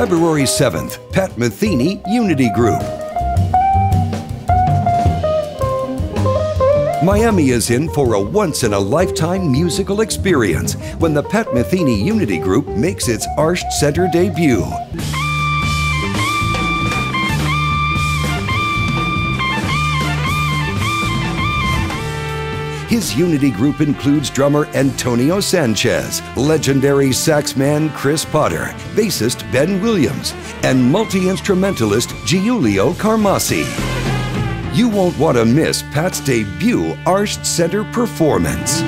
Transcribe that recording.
February 7th, Pat Metheny Unity Group. Miami is in for a once in a lifetime musical experience when the Pat Metheny Unity Group makes its Arsht Center debut. His Unity Group includes drummer Antonio Sanchez, legendary saxman Chris Potter, bassist Ben Williams, and multi instrumentalist Giulio Carmassi. You won't want to miss Pat's debut Arsht Center performance.